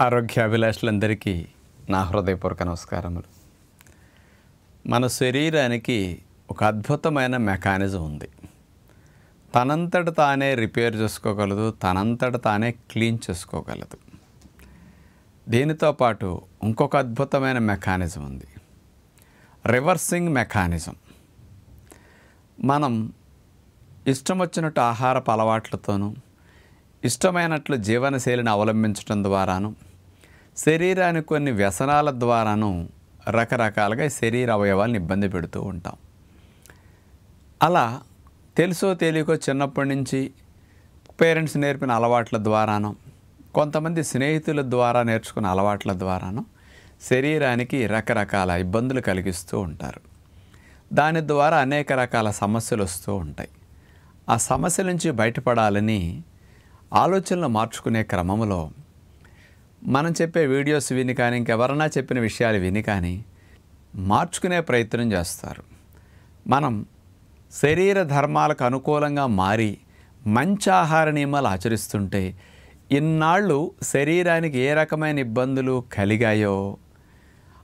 ఆరోగ్యాభిలాషులందరికీ నా హృదయపూర్వక నమస్కారములు. మన శరీరానికి ఒక అద్భుతమైన మెకానిజం ఉంది. తనంతట తానే రిపేర్ చేసుకోగలదు తనంతట తానే క్లీన్ చేసుకోగలదు. దీనితో పాటు ఇంకొక అద్భుతమైన మెకానిజం ఉంది. Reversing mechanism. మనం ఇష్టం వచ్చినట్టు ఆహారపు అలవాట్లతోనూ ఇష్టమైనట్లు జీవనశైలిని అవలంబించడం ద్వారాను శరీరానికి కొన్ని వ్యసనాల ద్వారాను రకరకాలుగా శరీర అవయవాలను ఇబ్బంది పెడుతూ ఉంటాం. అలా తెలుసో తెలియకో చిన్నప్పటి నుంచి పేరెంట్స్ నేర్పిన అలవాట్ల ద్వారాను కొంతమంది స్నేహితుల ద్వారా నేర్చుకున్న అలవాట్ల ద్వారాను శరీరానికి రకరకాల ఇబ్బందులు కలిగిస్తూ ఉంటారు. దాని ద్వారా అనేక రకాల సమస్యలు వస్తూ ఉంటాయి. ఆ సమస్య నుంచి బయటపడాలని ఆలోచనలు మార్చుకునే క్రమంలో మనం చెప్పే వీడియోస్ విని కానీ ఇంకెవరన్నా చెప్పిన విషయాలు విని కానీ మార్చుకునే ప్రయత్నం చేస్తారు. మనం శరీర ధర్మాలకు అనుకూలంగా మారి మంచి ఆహార నియమాలు ఆచరిస్తుంటే ఇన్నాళ్ళు శరీరానికి ఏ రకమైన ఇబ్బందులు కలిగాయో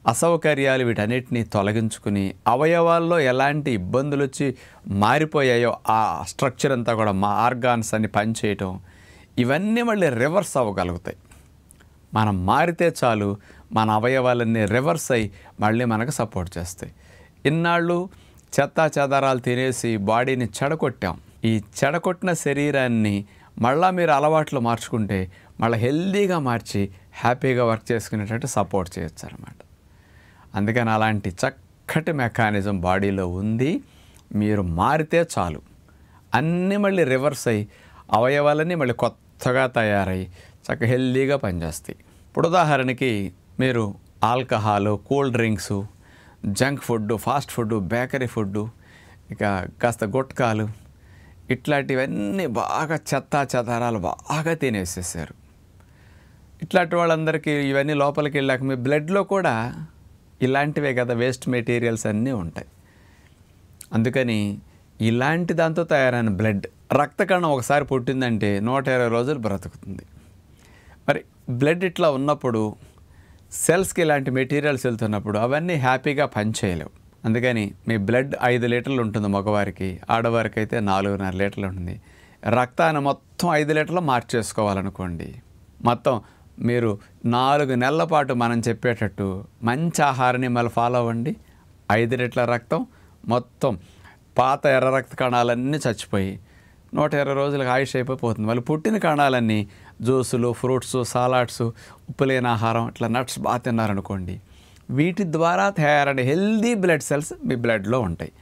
అసౌకర్యాలు వీటన్నిటిని తొలగించుకుని అవయవాల్లో ఎలాంటి ఇబ్బందులు వచ్చి మారిపోయాయో ఆ స్ట్రక్చర్ అంతా కూడా మా ఆర్గాన్స్ అన్ని పనిచేయటం ఇవన్నీ మళ్ళీ రివర్స్ అవ్వగలుగుతాయి. మనం మారితే చాలు మన అవయవాలన్నీ రివర్స్ అయ్యి మళ్ళీ మనకు సపోర్ట్ చేస్తాయి. ఇన్నాళ్ళు చెత్తా చెదారాలు తినేసి బాడీని చెడగొట్టాం. ఈ చెడగొట్టిన శరీరాన్ని మళ్ళా మీరు అలవాట్లు మార్చుకుంటే మళ్ళీ హెల్దీగా మార్చి హ్యాపీగా వర్క్ చేసుకునేటట్టు సపోర్ట్ చేయొచ్చు అనమాట అందుకని అలాంటి చక్కటి మెకానిజం బాడీలో ఉంది. మీరు మారితే చాలు. అన్నీ మళ్ళీ రివర్స్ అయ్యి అవయవాలన్నీ మళ్ళీ కొత్తగా తయారై చక్క హెల్దీగా పనిచేస్తాయి. ఇప్పుడు ఉదాహరణకి మీరు alcohol cool drinks junk food fast food bakery food ఇక కాస్త గుట్కాలు ఇట్లాంటివన్నీ బాగా చెత్తా చెదారాలు బాగా తినేసేసారు. ఇట్లాంటి వాళ్ళందరికీ ఇవన్నీ లోపలికి వెళ్ళాక మీ బ్లడ్లో కూడా ఇలాంటివే కదా వేస్ట్ మెటీరియల్స్ అన్నీ ఉంటాయి. అందుకని ఇలాంటి దాంతో తయారైన బ్లడ్ రక్తకణం ఒకసారి పుట్టిందంటే నూట ఇరవై రోజులు బ్రతుకుతుంది. బ్లడ్ ఇట్లా ఉన్నప్పుడు సెల్స్కి ఇలాంటి మెటీరియల్స్ వెళ్తున్నప్పుడు అవన్నీ హ్యాపీగా పనిచేయలేవు అందుకని మీ బ్లడ్ ఐదు లీటర్లు ఉంటుంది మగవారికి ఆడవారికి అయితే నాలుగున్నర లీటర్లు ఉంటుంది. రక్తాన్ని మొత్తం ఐదు లీటర్లు మార్చేసుకోవాలనుకోండి. మొత్తం మీరు నాలుగు నెలల పాటు మనం చెప్పేటట్టు మంచి ఆహారాన్ని మళ్ళీ ఫాలో అవ్వండి. ఐదు లీటర్ల రక్తం మొత్తం పాత ఎర్ర రక్త కణాలన్నీ చచ్చిపోయి నూట ఇరవై రోజులకు ఆయుష్ అయిపోతుంది వాళ్ళు పుట్టిన కణాలన్నీ జ్యూసులు ఫ్రూట్స్ సలాడ్స్ ఉప్పు లేని ఆహారం ఇట్లా నట్స్ బాగా తిన్నారనుకోండి. వీటి ద్వారా తయారైన హెల్దీ బ్లడ్ సెల్స్ మీ బ్లడ్లో ఉంటాయి.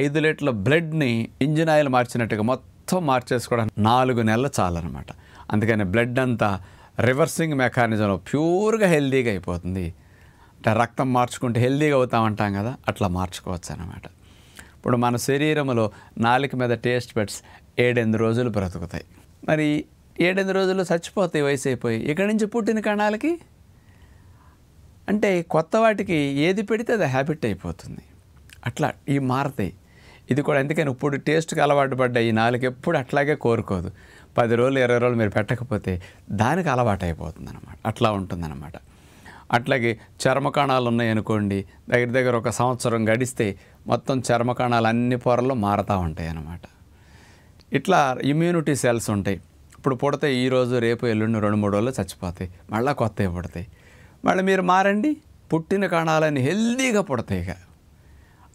ఐదు లీటర్ల బ్లడ్ని ఇంజిన్ ఆయిల్ మార్చినట్టుగా మొత్తం మార్చేసుకోవడానికి నాలుగు నెలలు చాలన్నమాట. అందుకని బ్లడ్ అంతా రివర్సింగ్ మెకానిజంలో ప్యూర్గా హెల్దీగా అయిపోతుంది. అంటే రక్తం మార్చుకుంటే హెల్దీగా అవుతామంటాం కదా అట్లా మార్చుకోవచ్చు అనమాట ఇప్పుడు మన శరీరంలో నాలుక మీద టేస్ట్ బెడ్స్ ఏడెనిమిది రోజులు బ్రతుకుతాయి. మరి ఏడెనిమిది రోజులు చచ్చిపోతాయి వయసు అయిపోయి ఇక్కడి నుంచి పుట్టిన కణాలకి? అంటే కొత్త వాటికి ఏది పెడితే అది హ్యాబిట్ అయిపోతుంది. అట్లా ఈ మారతాయి. ఇది కూడా ఎందుకని ఇప్పుడు టేస్ట్కి అలవాటు పడ్డ ఈ నాలుగు ఎప్పుడు అట్లాగే కోరుకోదు. పది రోజులు ఇరవై రోజులు మీరు పెట్టకపోతే దానికి అలవాటు అయిపోతుంది అనమాట అట్లా ఉంటుందన్నమాట. అట్లాగే చర్మకణాలు ఉన్నాయనుకోండి దగ్గర దగ్గర ఒక సంవత్సరం గడిస్తే మొత్తం చర్మకణాలు అన్ని పొరలు మారుతూ ఉంటాయి అన్నమాట ఇట్లా ఇమ్యూనిటీ సెల్స్ ఉంటాయి. ఇప్పుడు పుడితే ఈరోజు రేపు ఎల్లుండి రెండు మూడు రోజులు చచ్చిపోతాయి. మళ్ళీ కొత్తవి పుడతాయి. మళ్ళీ మీరు మారండి పుట్టిన కణాలని హెల్దీగా పుడతాయి ఇక.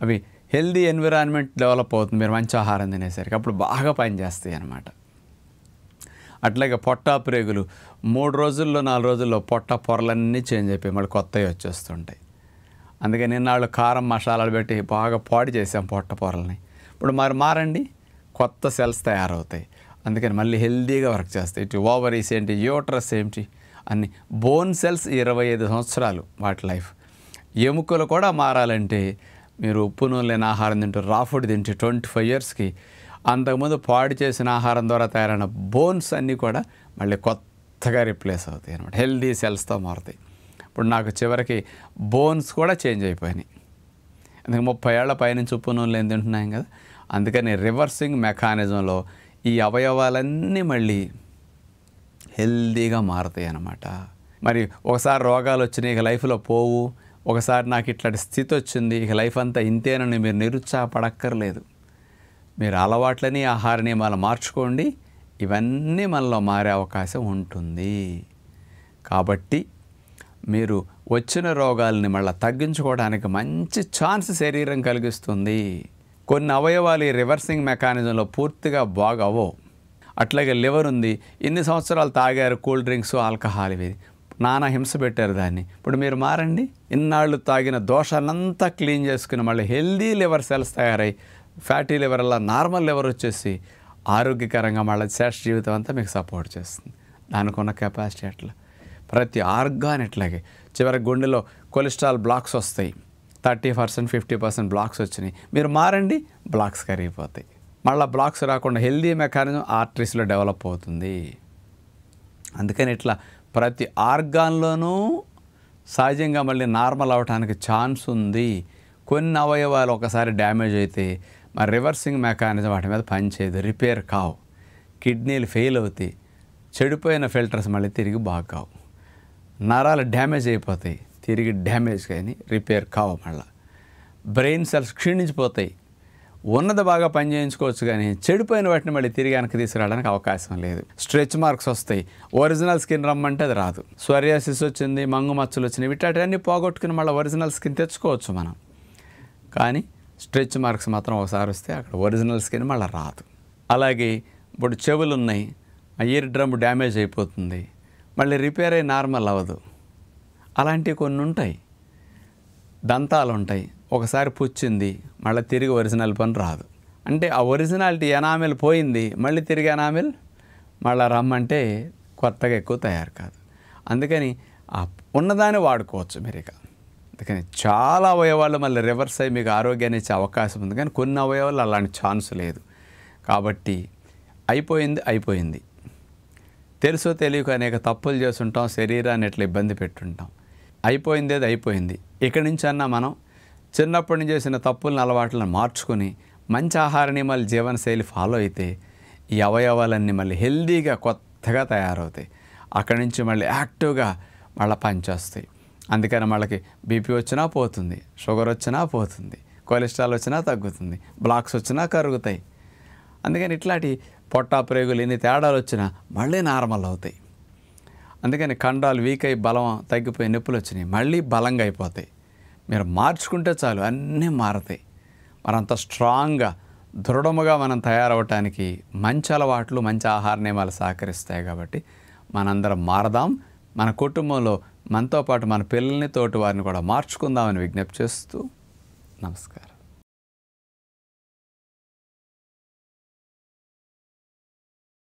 అవి హెల్దీ ఎన్విరాన్మెంట్ డెవలప్ అవుతుంది. మీరు మంచి ఆహారం తినేసరికి అప్పుడు బాగా పనిచేస్తాయి అన్నమాట. అట్లాగే పొట్ట ప్రేగులు మూడు రోజుల్లో నాలుగు రోజుల్లో పొట్ట పొరలన్నీ చేంజ్ అయిపోయి మళ్ళీ కొత్తవి వచ్చేస్తుంటాయి. అందుకని నిన్నాళ్ళు కారం మసాలాలు పెట్టి బాగా పాడు చేసాం పొట్ట పొరల్ని. ఇప్పుడు మరి మారండి కొత్త సెల్స్ తయారవుతాయి. అందుకని మళ్ళీ హెల్దీగా వర్క్ చేస్తాయి. ఇటు ఓవరీస్ ఏంటి యూట్రస్ ఏంటి అన్ని బోన్ సెల్స్ ఇరవై ఐదు సంవత్సరాలు వాటి లైఫ్. ఎముకలు కూడా మారాలంటే మీరు ఉప్పు నూనె లేని ఆహారం తింటూ రా ఫుడ్ తింటే ట్వంటీ ఫైవ్ ఇయర్స్కి అంతకుముందు పాడు చేసిన ఆహారం ద్వారా తయారైన బోన్స్ అన్నీ కూడా మళ్ళీ కొత్తగా రిప్లేస్ అవుతాయి అనమాట హెల్దీ సెల్స్తో మారుతాయి. ఇప్పుడు నాకు చివరికి బోన్స్ కూడా చేంజ్ అయిపోయినాయి. అందుకే ముప్పై ఏళ్ళ పైనుంచి ఉప్పు నూనెలు లేని తింటున్నాం కదా అందుకని రివర్సింగ్ మెకానిజంలో ఈ అవయవాలన్నీ మళ్ళీ హెల్దీగా మారుతాయి అన్నమాట. మరి ఒకసారి రోగాలు వచ్చినాయి ఇక లైఫ్లో పోవు. ఒకసారి నాకు ఇట్లాంటి స్థితి వచ్చింది. ఇక లైఫ్ అంతా ఇంతేనని మీరు నిరుత్సాహపడక్కర్లేదు. మీరు అలవాట్లని ఆహార నియమాలు మార్చుకోండి. ఇవన్నీ మనలో మారే అవకాశం ఉంటుంది. కాబట్టి మీరు వచ్చిన రోగాల్ని మళ్ళీ తగ్గించుకోవడానికి మంచి ఛాన్స్ శరీరం కలిగిస్తుంది. కొన్ని అవయవాలు ఈ రివర్సింగ్ మెకానిజంలో పూర్తిగా బాగవో అట్లాగే లివర్ ఉంది ఇన్ని సంవత్సరాలు తాగారు కూల్ డ్రింక్స్ ఆల్కహాల్ ఇవి. నానా హింస పెట్టారు దాన్ని. ఇప్పుడు మీరు మారండి. ఇన్నాళ్ళు తాగిన దోషాలంతా క్లీన్ చేసుకుని మళ్ళీ హెల్దీ లివర్ సెల్స్ తయారై ఫ్యాటీ లివర్ అలా నార్మల్ లివర్ వచ్చేసి ఆరోగ్యకరంగా మళ్ళీ శేష జీవితం అంతా మీకు సపోర్ట్ చేస్తుంది. దానికి ఉన్న కెపాసిటీ అట్లా ప్రతి ఆర్గాన్ ఇట్లాగే. చివరి గుండెలో కొలెస్ట్రాల్ బ్లాక్స్ వస్తాయి. Thirty percent fifty percent blocks వచ్చినాయి. మీరు మారండి బ్లాక్స్ కరిగిపోతాయి. మళ్ళీ బ్లాక్స్ రాకుండా హెల్దీ మెకానిజం ఆర్టరీస్లో డెవలప్ అవుతుంది. అందుకని ఇట్లా ప్రతి ఆర్గాన్లోనూ సహజంగా మళ్ళీ నార్మల్ అవడానికి ఛాన్స్ ఉంది. కొన్ని అవయవాలు ఒకసారి డ్యామేజ్ అయితే మరి రివర్సింగ్ మెకానిజం వాటి మీద పనిచేయదు రిపేర్ కావు. కిడ్నీలు ఫెయిల్ అవుతాయి చెడిపోయిన ఫిల్టర్స్ మళ్ళీ తిరిగి బాగా కావు. నరాలు డ్యామేజ్ అయిపోతాయి. తిరిగి డ్యామేజ్ కానీ రిపేర్ కావు మళ్ళీ. బ్రెయిన్ సెల్స్ క్షీణించిపోతాయి. ఉన్నది బాగా పని చేయించుకోవచ్చు కానీ చెడిపోయిన వాటిని మళ్ళీ తిరిగి వెనక్కి తీసుకురావడానికి అవకాశం లేదు. స్ట్రెచ్ మార్క్స్ వస్తాయి. ఒరిజినల్ స్కిన్ రమ్మంటే అది రాదు. సోరియాసిస్ వచ్చింది మంగు మచ్చలు వచ్చినాయి వీటన్నీ పోగొట్టుకుని మళ్ళీ ఒరిజినల్ స్కిన్ తెచ్చుకోవచ్చు మనం. కానీ స్ట్రెచ్ మార్క్స్ మాత్రం ఒకసారి వస్తే అక్కడ ఒరిజినల్ స్కిన్ మళ్ళీ రాదు. అలాగే ఇప్పుడు చెవులు ఉన్నాయి ఇయర్ డ్రమ్ డ్యామేజ్ అయిపోతుంది. మళ్ళీ రిపేర్ అయ్యి నార్మల్ అవ్వదు. అలాంటివి కొన్ని ఉంటాయి దంతాలు ఉంటాయి ఒకసారి పుచ్చింది మళ్ళీ తిరిగి ఒరిజినల్ పని రాదు. అంటే ఆ ఒరిజినాలిటీ ఎనామిల్ పోయింది మళ్ళీ తిరిగి ఎనామిల్ మళ్ళీ రమ్మంటే కొత్తగా ఎక్కువ తయారు కాదు. అందుకని ఆ ఉన్నదాన్ని వాడుకోవచ్చు మీరు ఇక అందుకని చాలా అవయవాలు మళ్ళీ రివర్స్ అయ్యి మీకు ఆరోగ్యాన్ని ఇచ్చే అవకాశం ఉంది. కానీ కొన్ని అవయవాలు అలాంటి ఛాన్స్ లేదు. కాబట్టి అయిపోయింది అయిపోయింది. తెలుసో తెలియక అనేక తప్పులు చేస్తుంటాం శరీరాన్ని ఎట్లా ఇబ్బంది పెట్టుంటాం. అయిపోయింది అది అయిపోయింది. ఇక్కడి నుంచి అన్నా మనం చిన్నప్పటి నుంచి చేసిన తప్పులను అలవాట్లను మార్చుకొని మంచి ఆహార నియమాలు జీవనశైలి ఫాలో అయితే ఈ అవయవాలన్నీ మళ్ళీ హెల్దీగా కొత్తగా తయారవుతాయి. అక్కడి నుంచి మళ్ళీ యాక్టివ్గా మళ్ళీ పనిచేస్తాయి. అందుకని వాళ్ళకి బీపీ వచ్చినా పోతుంది షుగర్ వచ్చినా పోతుంది కొలెస్ట్రాల్ వచ్చినా తగ్గుతుంది బ్లాక్స్ వచ్చినా కరుగుతాయి. అందుకని ఇట్లాంటి పొట్టా ప్రేగులు ఎన్ని తేడాలు వచ్చినా మళ్ళీ నార్మల్ అవుతాయి. అందుకని కండాలు వీక్ అయి బలం తగ్గిపోయి నొప్పులు వచ్చినాయి. మళ్ళీ బలంగా అయిపోతాయి. మీరు మార్చుకుంటే చాలు అన్నీ మారతాయి. మరంత స్ట్రాంగ్గా దృఢముగా మనం తయారవటానికి మంచి అలవాట్లు మంచి ఆహార నియమాలు సహకరిస్తాయి కాబట్టి మనందరం మారదాం. మన కుటుంబంలో మనతో పాటు మన పిల్లల్ని తోటి వారిని కూడా మార్చుకుందామని విజ్ఞప్తి చేస్తూ నమస్కారం.